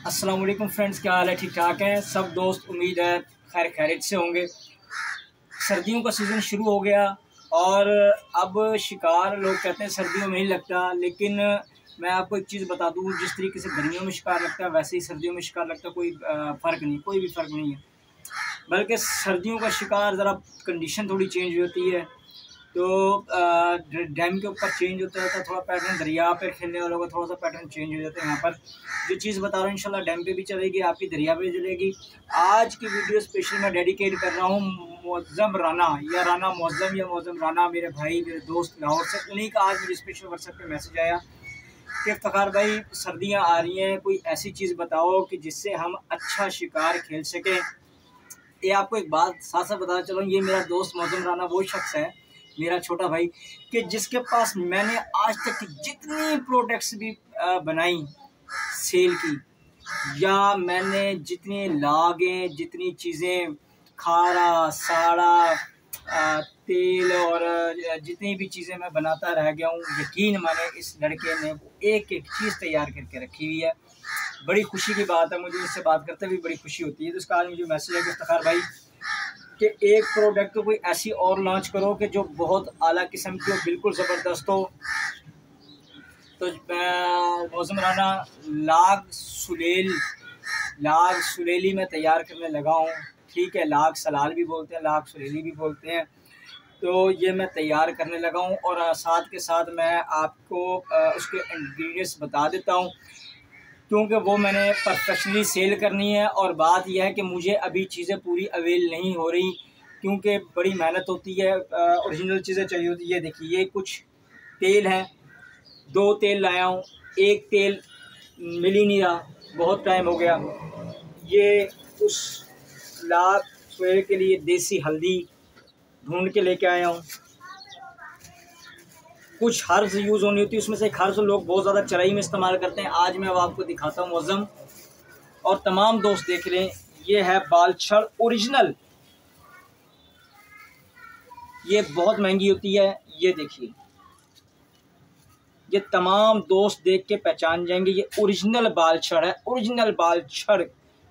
अस्सलाम वालेकुम फ्रेंड्स, क्या हाल है? ठीक ठाक हैं? सब दोस्त, उम्मीद है खैर खैरियत से होंगे। सर्दियों का सीज़न शुरू हो गया और अब शिकार लोग कहते हैं सर्दियों में ही लगता, लेकिन मैं आपको एक चीज़ बता दूँ, जिस तरीके से गर्मियों में शिकार लगता है, वैसे ही सर्दियों में शिकार लगता कोई फ़र्क नहीं, कोई भी फ़र्क नहीं है। बल्कि सर्दियों का शिकार, ज़रा कंडीशन थोड़ी चेंज होती है। तो डैम के ऊपर चेंज होता रहता है, थोड़ा पैटर्न दरिया पर खेलने वालों का थोड़ा सा पैटर्न चेंज हो जाता है यहाँ पर। जो चीज़ बता रहा हूँ, इंशाल्लाह डैम पे भी चलेगी, आपकी दरिया पे चलेगी। आज की वीडियो स्पेशल मैं डेडिकेट कर रहा हूँ मौज़म राना या राना मौज़म या मौज़म राना मेरे भाई, मेरे दोस्त, लाहौर से। उन्हीं का आज मुझे स्पेशल व्हाट्सएप पर मैसेज आया कि फ़खार भाई, सर्दियाँ आ रही हैं, कोई ऐसी चीज़ बताओ कि जिससे हम अच्छा शिकार खेल सकें। ये आपको एक बात साथ साथ बताना चलो, ये मेरा दोस्त मौजम राना वो शख्स है मेरा छोटा भाई, कि जिसके पास मैंने आज तक की जितनी प्रोडक्ट्स भी बनाई सेल की, या मैंने जितनी लागें, जितनी चीज़ें, खारा साड़ा तेल और जितनी भी चीज़ें मैं बनाता रह गया हूँ, यकीन माने इस लड़के ने एक एक चीज़ तैयार करके रखी हुई है। बड़ी खुशी की बात है, मुझे इससे बात करते हुए बड़ी खुशी होती है। तो उसका आज मुझे मैसेज है कि इफ्तार भाई कि एक प्रोडक्ट कोई ऐसी और लॉन्च करो कि जो बहुत आला किस्म की हो, बिल्कुल ज़बरदस्त हो। तो मौसम राना लाग सुलेल, लाग सुलेली में तैयार करने लगा हूँ। ठीक है, लाग सलाल भी बोलते हैं, लाग सुलेली भी बोलते हैं। तो ये मैं तैयार करने लगा हूँ और साथ के साथ मैं आपको उसके इंग्रेडिएंट्स बता देता हूँ। क्योंकि वो मैंने प्रोफेशनली सेल करनी है और बात यह है कि मुझे अभी चीज़ें पूरी अवेल नहीं हो रही, क्योंकि बड़ी मेहनत होती है ओरिजिनल चीज़ें चाहिए होती है। देखिए, ये कुछ तेल हैं। दो तेल लाया हूँ, एक तेल मिल ही नहीं रहा, बहुत टाइम हो गया। ये उस लाख सोए के लिए देसी हल्दी ढूंढ के लेके आया हूँ। कुछ हर्ज यूज़ होनी होती है उसमें से एक हर्ज लोग बहुत ज़्यादा चराई में इस्तेमाल करते हैं। आज मैं अब आपको दिखाता हूँ मौज़म और तमाम दोस्त देख लें, ये है बालछड़ ओरिजिनल। ये बहुत महँगी होती है, ये देखिए। ये तमाम दोस्त देख के पहचान जाएँगे, ये ओरिजिनल बाल छड़ है, ओरिजिनल बाल छड़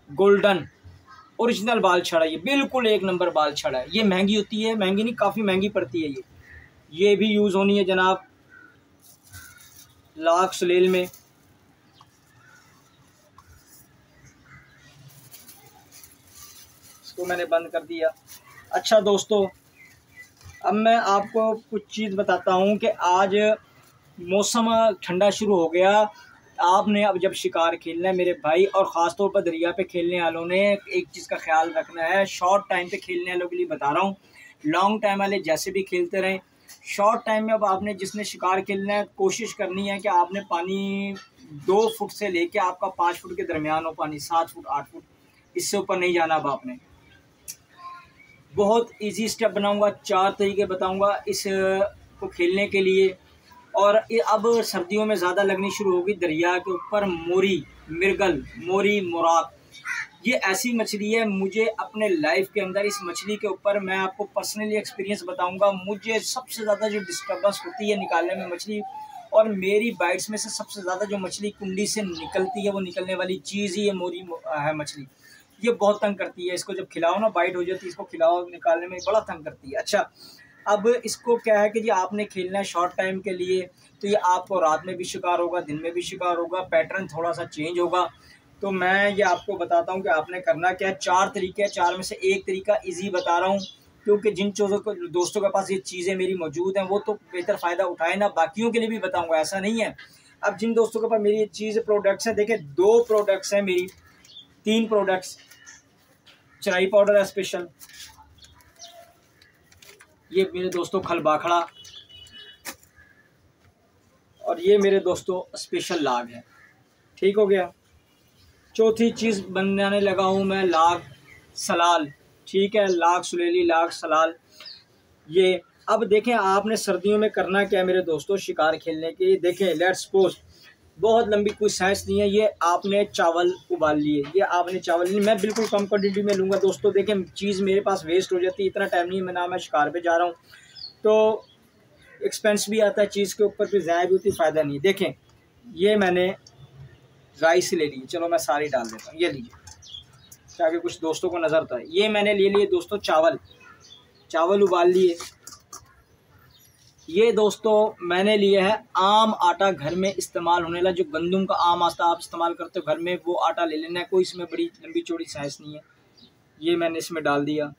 गोल्डन। ओरिजिनल बाल छड़ ये, बिल्कुल एक नंबर बाल छड़ है। ये महँगी होती है, महँगी नहीं, काफ़ी महँगी पड़ती है ये। ये भी यूज़ होनी है जनाब। लाख सलेल में। इसको मैंने बंद कर दिया। अच्छा दोस्तों, अब मैं आपको कुछ चीज़ बताता हूँ कि आज मौसम ठंडा शुरू हो गया। आपने अब जब शिकार खेलना है मेरे भाई, और ख़ास तौर पर दरिया पे खेलने वालों ने एक चीज़ का ख्याल रखना है। शॉर्ट टाइम पे खेलने वालों के लिए बता रहा हूँ। लॉन्ग टाइम वाले जैसे भी खेलते रहें शॉर्ट टाइम में अब आपने जिसने शिकार खेलना है कोशिश करनी है कि आपने पानी दो फुट से लेके आपका पाँच फुट के दरमियान हो, पानी सात फुट, आठ फुट, इससे ऊपर नहीं जाना अब आपने। बहुत इजी स्टेप बनाऊँगा, चार तरीके बताऊँगा इस, को खेलने के लिए। और अब सर्दियों में ज़्यादा लगनी शुरू होगी, दरिया के ऊपर मोरी मिर्गल मोरी मुराद। ये ऐसी मछली है, मुझे अपने लाइफ के अंदर इस मछली के ऊपर मैं आपको पर्सनली एक्सपीरियंस बताऊँगा। मुझे सबसे ज़्यादा जो डिस्टर्बेंस होती है निकालने में मछली और मेरी बाइट्स में से सबसे ज़्यादा जो मछली कुंडी से निकलती है, वो निकलने वाली चीज़ ही ये मोरी है मछली। ये बहुत तंग करती है, इसको जब खिलाओ ना बाइट हो जाती है, इसको खिलाओ निकालने में, बड़ा तंग करती है। अच्छा अब इसको क्या है कि जी आपने खेलना है शॉर्ट टाइम के लिए तो ये आपको रात में भी शिकार होगा, दिन में भी शिकार होगा पैटर्न थोड़ा सा चेंज होगा। तो मैं ये आपको बताता हूँ कि आपने करना क्या है। चार तरीके हैं, चार में से एक तरीका इजी बता रहा हूँ, क्योंकि जिन चीज़ों को, दोस्तों के पास ये चीज़ें मेरी मौजूद हैं, वो तो बेहतर फ़ायदा उठाए ना, बाकियों के लिए भी बताऊँगा, ऐसा नहीं है। अब जिन दोस्तों के पास मेरी ये चीज़ प्रोडक्ट्स हैं, देखें, दो प्रोडक्ट्स हैं मेरी, तीन प्रोडक्ट्स चराई पाउडर है स्पेशल ये मेरे दोस्तों खलबाखड़ा और ये मेरे दोस्तों स्पेशल लाग है। ठीक हो गया? चौथी चीज़ बनाने लगा हूँ मैं लाग सलाल। ठीक है लाग सुलेली लाग सलाल। ये, अब देखें आपने सर्दियों में करना क्या है मेरे दोस्तों शिकार खेलने के देखें लेट्स सपोज़ बहुत लंबी कोई साइंस नहीं है, ये आपने चावल उबाल लिए। ये आपने चावल लिए मैं बिल्कुल कम क्वान्टिटी में लूँगा दोस्तों। देखें, चीज़ मेरे पास वेस्ट हो जाती है, इतना टाइम नहीं है, मैं ना, मैं शिकार पे जा रहा हूँ। तो एक्सपेंस भी आता है चीज़ के ऊपर, फिर ज़ाया भी होती फ़ायदा नहीं। देखें, ये मैंने राइस ले लीजिए। चलो मैं सारी डाल देता हूँ। ये लीजिए। ताकि कुछ दोस्तों को नज़र तो ये मैंने ले लिए दोस्तों चावल। चावल उबाल लिए। ये दोस्तों मैंने लिया है आम आटा घर में इस्तेमाल होने वाला जो गंदम का आम आटा आप इस्तेमाल करते हो घर में, वो आटा ले लेना। है कोई इसमें बड़ी लंबी चौड़ी साइज़ नहीं है। ये मैंने इसमें डाल दिया।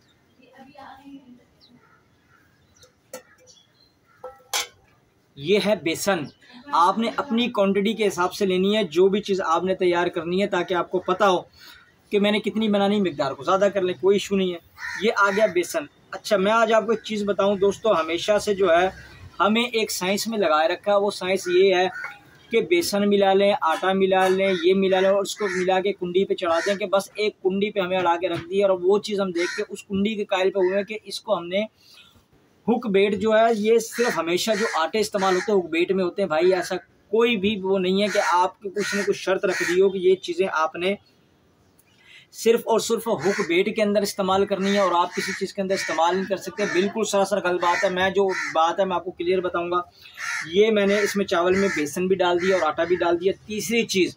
ये है बेसन। आपने अपनी क्वांटिटी के हिसाब से लेनी है, जो भी चीज़ आपने तैयार करनी है, ताकि आपको पता हो कि मैंने कितनी बनानी मकदार को ज़्यादा कर लें, कोई इशू नहीं है। ये आ गया बेसन। अच्छा मैं आज आपको एक चीज़ बताऊँ दोस्तों, हमेशा से जो है, हमें एक साइंस में लगाए रखा है, वो साइंस ये है कि बेसन मिला लें, आटा मिला लें, ये मिला लें, और उसको मिला के कुंडी पे चढ़ा दें कि बस एक कुंडी पे हमें अड़ा के रख दी और वो चीज़ हम देख के उस कुंडी के कायल पे हुए हैं कि इसको हमने हुक बेट जो है, ये सिर्फ़ हमेशा जो आटे इस्तेमाल होते हैं, हुक बेट में होते हैं। भाई, ऐसा कोई भी वो नहीं है कि आपके कुछ ना कुछ शर्त रख दी हो कि ये चीज़ें आपने सिर्फ़ और सिर्फ़ हुक बेट के अंदर इस्तेमाल करनी है और आप किसी चीज़ के अंदर इस्तेमाल नहीं कर सकते। बिल्कुल सरासर गलत बात है। मैं जो बात है, मैं आपको क्लियर बताऊँगा। ये मैंने इसमें चावल में बेसन भी डाल दिया और आटा भी डाल दिया। तीसरी चीज़,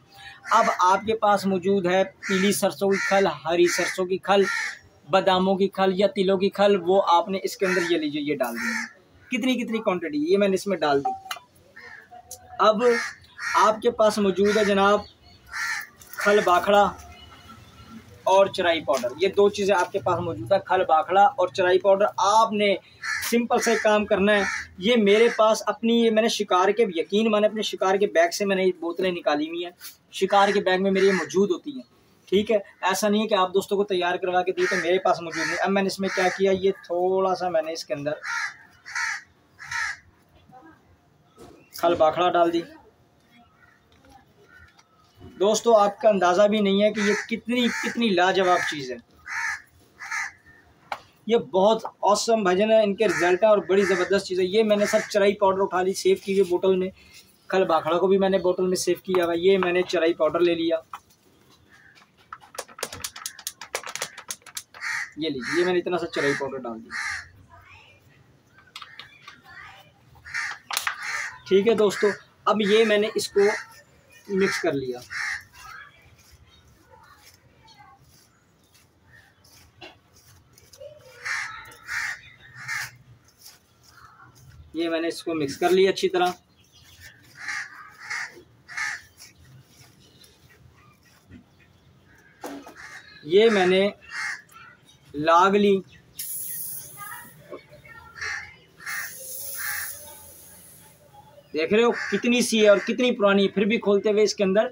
अब आपके पास मौजूद है पीली सरसों की खल, हरी सरसों की खल। बादामों की खल या तिलों की खल, वो आपने इसके अंदर ये लीजिए, ये डाल दी कितनी कितनी क्वांटिटी ये मैंने इसमें डाल दी। अब आपके पास मौजूद है जनाब खल बाखड़ा और चराई पाउडर। ये दो चीज़ें आपके पास मौजूद है, खल बाखड़ा और चराई पाउडर। आपने सिंपल से काम करना है। ये मेरे पास अपनी, ये मैंने शिकार के, यकीन माने अपने शिकार के बैग से मैंने ये बोतलें निकाली हुई हैं। शिकार के बैग में मेरी ये मौजूद होती हैं। ठीक है? ऐसा नहीं है कि आप दोस्तों को तैयार करवा के दिए तो मेरे पास मौजूद नहीं। अब मैंने इसमें क्या किया? ये थोड़ा सा मैंने इसके अंदर खल बाखड़ा डाल दी। दोस्तों, आपका अंदाज़ा भी नहीं है कि ये कितनी कितनी लाजवाब चीज़ है। ये बहुत औसम भजन है, इनके रिज़ल्ट है और बड़ी ज़बरदस्त चीज़ है। ये मैंने सब चराई पाउडर उठा ली सेव की हुई बोतल में। खल बाखड़ा को भी मैंने बोतल में सेव किया हुआ ये मैंने चराई पाउडर ले लिया। ये लीजिए, ये मैंने इतना सा चराई पाउडर डाल दिया ठीक है दोस्तों, अब ये मैंने इसको मिक्स कर लिया। ये मैंने इसको मिक्स कर लिया अच्छी तरह। ये मैंने लाग ली। देख रहे हो, कितनी सी है और कितनी पुरानी है फिर भी खोलते हुए इसके अंदर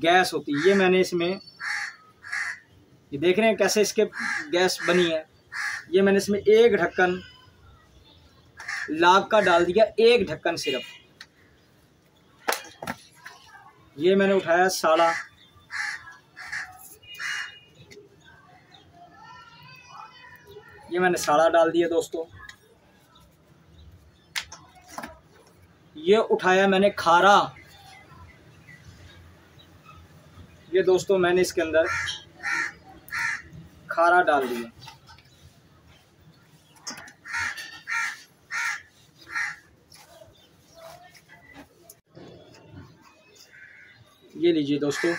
गैस होती है। ये मैंने इसमें, ये देख रहे हैं कैसे इसके गैस बनी है। ये मैंने इसमें एक ढक्कन लाग का डाल दिया, एक ढक्कन सिर्फ़ ये मैंने उठाया साड़ा ये मैंने साड़ा डाल दिया दोस्तों। ये उठाया मैंने खारा। ये दोस्तों मैंने इसके अंदर खारा डाल दिया। ये लीजिए दोस्तों।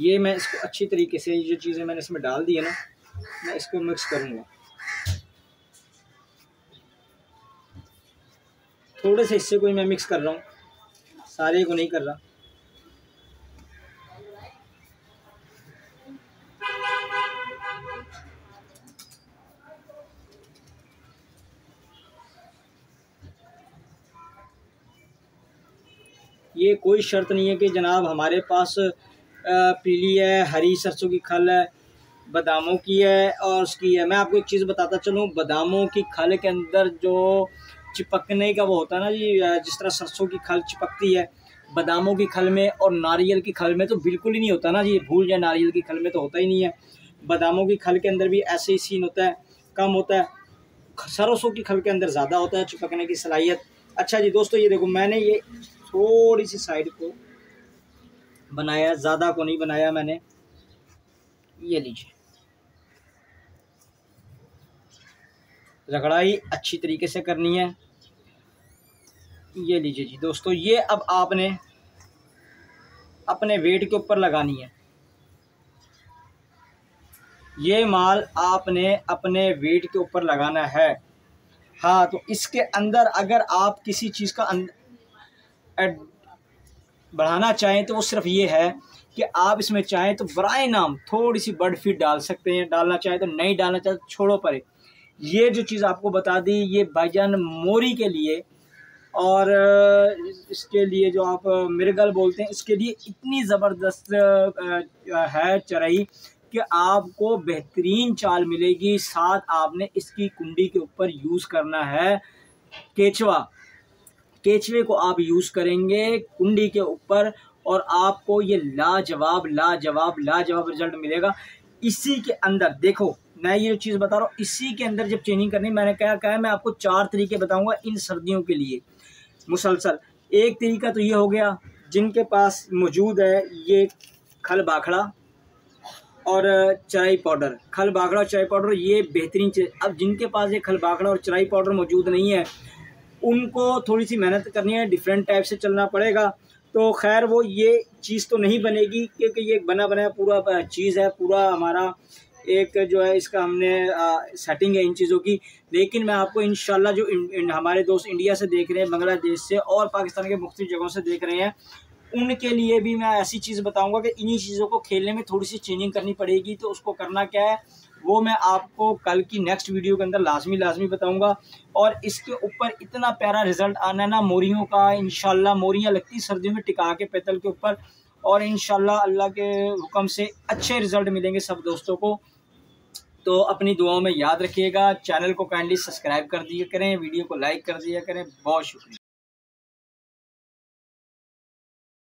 ये मैं इसको अच्छी तरीके से ये जो चीज़ें मैंने इसमें डाल दी है ना, मैं इसको मिक्स करूँगा। थोड़े से हिस्से को ही मैं मिक्स कर रहा हूँ। सारे को नहीं कर रहा। ये कोई शर्त नहीं है कि जनाब हमारे पास पीली है, हरी सरसों की खल है, बादामों की है और उसकी है। मैं आपको एक चीज़ बताता चलूँ। बादामों की खल के अंदर जो चिपकने का वो होता है ना जी जिस तरह सरसों की खल चिपकती है, बादामों की खल में और नारियल की खल में तो बिल्कुल ही नहीं होता ना जी भूल जाए, नारियल की खल में तो होता ही नहीं है। बादामों की खल के अंदर भी ऐसे ही सीन होता है, कम होता है, सरसों की खल के अंदर ज़्यादा होता है चिपकने की सलाहियत। अच्छा जी दोस्तों, ये देखो, मैंने ये थोड़ी सी साइड को बनाया, ज़्यादा को नहीं बनाया मैंने। ये लीजिए। रगड़ाई अच्छी तरीके से करनी है। ये लीजिए जी दोस्तों, ये अब आपने अपने वेट के ऊपर लगानी है। ये माल आपने अपने वेट के ऊपर लगाना है। हाँ तो इसके अंदर अगर आप किसी चीज़ का एड बढ़ाना चाहें तो वो सिर्फ़ ये है कि आप इसमें चाहें तो बरए नाम थोड़ी सी बर्ड फ़ीड डाल सकते हैं। डालना चाहें तो नहीं डालना चाहें तो छोड़ो परे। ये जो चीज़ आपको बता दी, ये भाईजान मोरी के लिए और इसके लिए जो आप मिर्गल बोलते हैं, इसके लिए इतनी ज़बरदस्त है चराई कि आपको बेहतरीन चाल मिलेगी। साथ आपने इसकी कुंडी के ऊपर यूज़ करना है केचवा। केचवे को आप यूज़ करेंगे कुंडी के ऊपर और आपको ये लाजवाब लाजवाब लाजवाब रिज़ल्ट मिलेगा। इसी के अंदर देखो मैं ये चीज़ बता रहा हूँ, इसी के अंदर जब चेंजिंग करनी, मैंने क्या कहा मैं आपको चार तरीके बताऊँगा इन सर्दियों के लिए। मुसलसल, एक तरीका तो ये हो गया, जिनके पास मौजूद है ये खल बाखड़ा और चराई पाउडर। खल बाखड़ा और चराई पाउडर ये बेहतरीन चीज़, अब जिनके पास ये खल बाखड़ा और चराई पाउडर मौजूद नहीं है, उनको थोड़ी सी मेहनत करनी है डिफरेंट टाइप से चलना पड़ेगा। तो खैर, वो ये चीज़ तो नहीं बनेगी, क्योंकि ये बना बनाया पूरा चीज़ है, पूरा हमारा एक जो है इसका हमने सेटिंग है इन चीज़ों की। लेकिन मैं आपको इन जो इन, इन, हमारे दोस्त इंडिया से देख रहे हैं बांग्लादेश से और पाकिस्तान के मुख्तु जगहों से देख रहे हैं उनके लिए भी मैं ऐसी चीज़ बताऊँगा कि इन्हीं चीज़ों को खेलने में थोड़ी सी चेंजिंग करनी पड़ेगी तो उसको करना क्या है वो मैं आपको कल की नेक्स्ट वीडियो के अंदर लाजमी लाजमी बताऊँगा। और इसके ऊपर इतना प्यारा रिज़ल्ट आना है ना मोरियों का इन मोरियाँ लगती सर्दियों में टिका के पेतल के ऊपर और इन अल्लाह के हुक्म से अच्छे रिज़ल्ट मिलेंगे सब दोस्तों को। तो अपनी दुआओं में याद रखिएगा। चैनल को काइंडली सब्सक्राइब कर दिया करें, वीडियो को लाइक कर दिया करें। बहुत शुक्रिया।